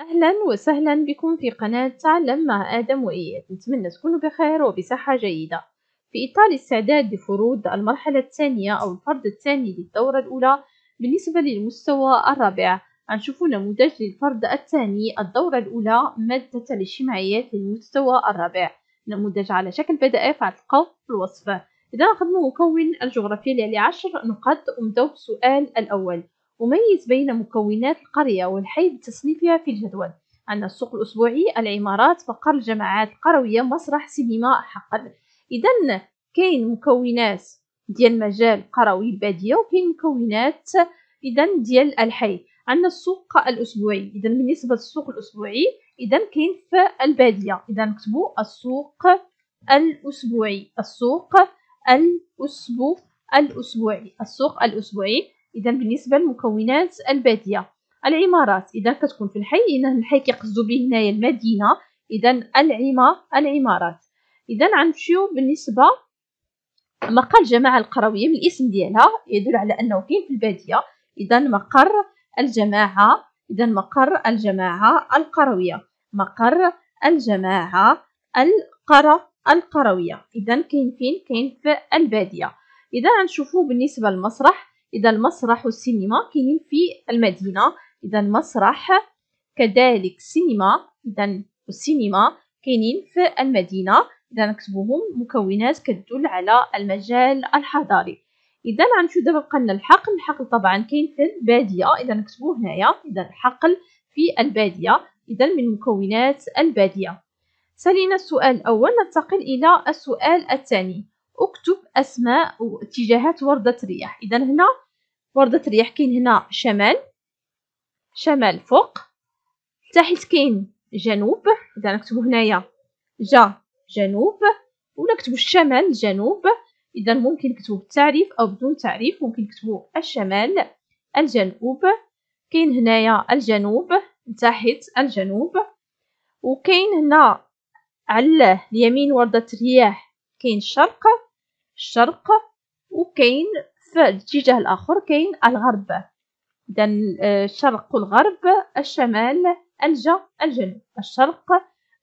أهلا وسهلا بكم في قناة تعلم مع آدم وإياد. نتمنى تكونوا بخير وبصحة جيدة. في إطار الاستعداد لفروض المرحلة الثانية أو الفرض الثاني للدورة الأولى بالنسبة للمستوى الرابع غنشوفوا نموذج للفرض الثاني الدورة الأولى مادة الاجتماعيات للمستوى الرابع. نموذج على شكل اف غتلقاو في الوصف. إذا نخدمو مكون الجغرافيا اللي عليه عشر نقاط ونبداو بالسؤال الأول. أميز بين مكونات القرية والحي بتصنيفها في الجدول. عندنا السوق الأسبوعي العمارات فقر الجماعات القروية مسرح سينما حقل. إذا كاين مكونات ديال المجال القروي البادية وكاين مكونات إذا ديال الحي عندنا السوق الأسبوعي إذا بالنسبة للسوق الأسبوعي إذا كاين في البادية. إذا نكتبوا السوق الأسبوعي. السوق الأسبوع الأسبوعي. السوق الأسبوعي. إذا بالنسبة للمكونات البادية. العمارات إذا كتكون في الحي إذا الحي كيقصدو به هنايا المدينة. إذا العما العمارات. إذا غنمشيو بالنسبة مقر الجماعة القروية من الاسم ديالها يدل على أنه كاين في البادية. إذا مقر الجماعة إذا مقر الجماعة القروية. مقر الجماعة القرى القروية. إذا كاين فين؟ كاين في البادية. إذا غنشوفو بالنسبة للمسرح إذا المسرح والسينما كاينين في المدينة. إذا المسرح كذلك السينما إذا السينما كاينين في المدينة. إذا نكتبوهم مكونات كتدل على المجال الحضاري. إذا غنمشيو دابا بقى لنا الحقل الحقل طبعا كاين في البادية. إذا نكتبوه هنايا إذا الحقل في البادية. إذا من مكونات البادية. سألينا السؤال الأول ننتقل إلى السؤال الثاني. اكتب أسماء واتجاهات وردة الرياح إذا هنا وردة الرياح كاين هنا شمال شمال فوق تحت كاين جنوب. إذا نكتبو هنايا جا جنوب ولا نكتبو الشمال جنوب. إذا ممكن نكتبو بالتعريف أو بدون تعريف. ممكن نكتبو الشمال الجنوب كاين هنايا الجنوب تحت الجنوب. وكاين هنا على اليمين وردة الرياح كاين الشرق الشرق وكاين في الاتجاه الآخر كاين الغرب. اذا الشرق والغرب الشمال الجا الجنوب. الشرق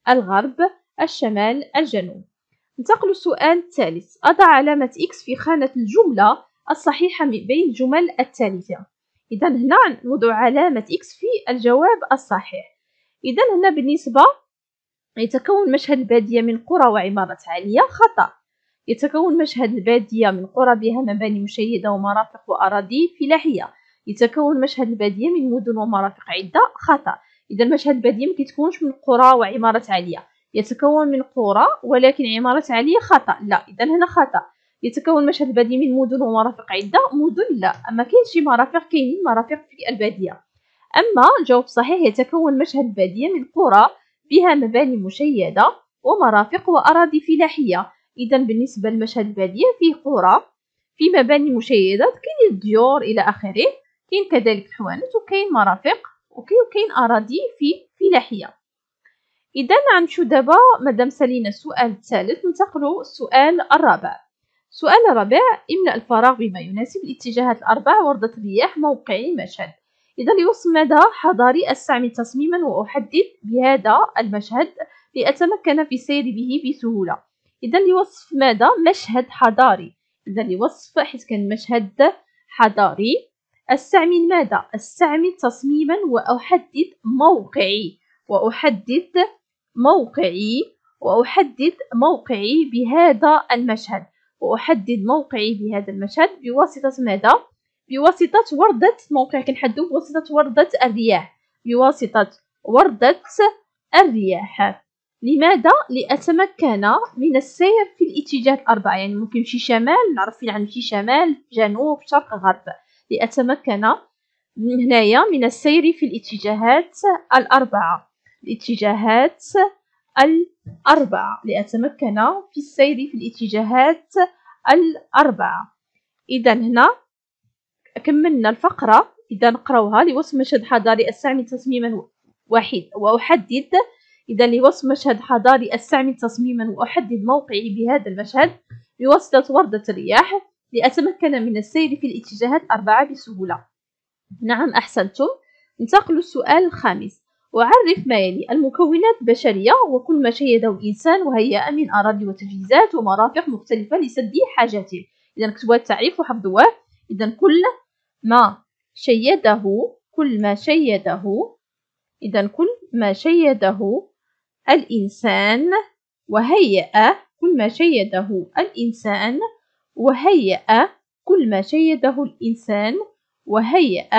الغرب الشمال الجنوب. ننتقل للسؤال الثالث. أضع علامة إكس في خانة الجملة الصحيحة بين الجمل التالية إذا هنا نوضع علامة إكس في الجواب الصحيح. إذا هنا بالنسبة يتكون مشهد البادية من قرى وعمارات عالية خطأ. يتكون مشهد البادية من قرى بها مباني مشيدة ومرافق وأراضي فلاحية يتكون مشهد البادية من مدن ومرافق عدة خطأ. إذا مشهد البادية مكيتكونش من قرى وعمارات عالية. يتكون من قرى ولكن عمارات عالية خطأ. لا إذا هنا خطأ. يتكون مشهد البادية من مدن ومرافق عدة مدن لا. أما كاين مرافق كاينين مرافق في البادية. أما الجواب صحيح يتكون مشهد البادية من قرى بها مباني مشيدة ومرافق وأراضي فلاحية اذا بالنسبة لمشهد الباديه فيه قرى في مباني مشيدات كاين الديور إلى آخره كاين كذلك الحوانت وكاين مرافق وكاين أراضي في فلاحيه اذا غنمشيو دابا مادام سالينا السؤال الثالث ننتقلوا السؤال الرابع. السؤال الرابع إملأ الفراغ بما يناسب الاتجاهات الأربع وردة الرياح موقعي مشهد إذا لوصف مدى حضاري أستعمل تصميما وأحدد بهذا المشهد لأتمكن في السير به بسهولة. اذا لوصف ماذا؟ مشهد حضاري. اذا لوصف حيت كان مشهد حضاري. استعمل ماذا استعمل تصميما وأحدد موقعي. وأحدد موقعي. وأحدد موقعي بهذا المشهد. وأحدد موقعي بهذا المشهد بواسطة ماذا؟ بواسطة وردة موقع كنحدو بواسطة وردة الرياح. بواسطة وردة الرياح. لماذا؟ لأتمكن من السير في الاتجاهات الأربعة. يعني ممكن نمشي شمال نعرف فين غنمشي شمال جنوب شرق غرب. لأتمكن هنايا من السير في الاتجاهات الأربعة. الاتجاهات الأربعة. لأتمكن في السير في الاتجاهات الأربعة. إذا هنا كملنا الفقرة. إذا نقرأوها لوصف مشهد حضاري أستعمل تصميما واحد. وأحدد إذا لوصف مشهد حضاري أستعمل تصميما وأحدد موقعي بهذا المشهد بواسطة وردة الرياح لأتمكن من السير في الاتجاهات الأربعة بسهولة. نعم أحسنتم. ننتقل للسؤال الخامس. وعرف ما يلي المكونات البشرية وكل ما شيده الإنسان وهيئ من أراضي وتجهيزات ومرافق مختلفة لسد حاجاته. إذا كتبوا التعريف وحفظوه إذا كل ما شيده كل ما شيده إذا كل ما شيده الإنسان وهيئ كل ما شيده الإنسان وهيئ كل ما شيده الإنسان وهيئ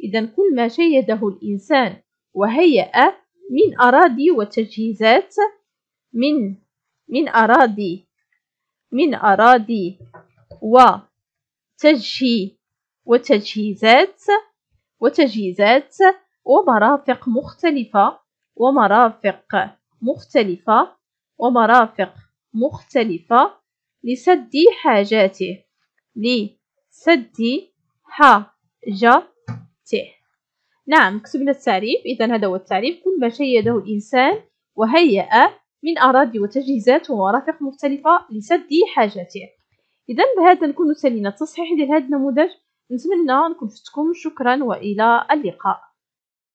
إذا كل ما شيده الإنسان وهيئ من أراضي وتجهيزات من من أراضي من أراضي وتجهي وتجهيزات وتجهيزات ومرافق مختلفة ومرافق مختلفة ومرافق مختلفة لسد حاجاته. لسد حاجاته. نعم كتبنا التعريف. إذا هذا هو التعريف. كل ما شيده الإنسان وهيأ من أراضي وتجهيزات ومرافق مختلفة لسد حاجاته. إذا بهذا نكون سالينا التصحيح ديال النموذج. نتمنى نكون فتكم شكرا وإلى اللقاء.